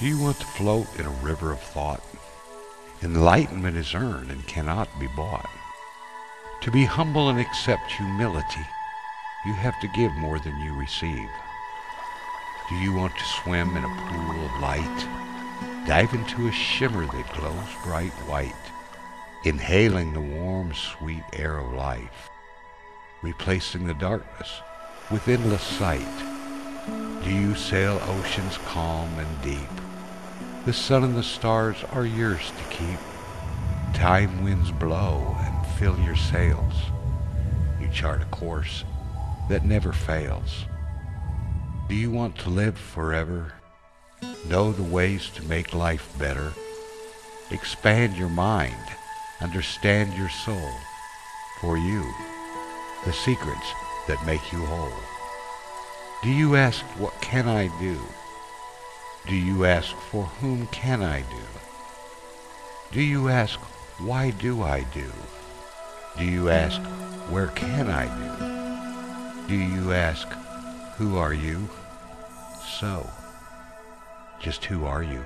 Do you want to float in a river of thought? Enlightenment is earned and cannot be bought. To be humble and accept humility, you have to give more than you receive. Do you want to swim in a pool of light? Dive into a shimmer that glows bright white, inhaling the warm, sweet air of life, replacing the darkness with endless sight. Do you sail oceans calm and deep? The sun and the stars are yours to keep. Time winds blow and fill your sails. You chart a course that never fails. Do you want to live forever? Know the ways to make life better? Expand your mind, understand your soul. For you, the secrets that make you whole. Do you ask, what can I do? Do you ask, For whom can I do? Do you ask, Why do I do? Do you ask, Where can I do? Do you ask, Who are you? So, just who are you?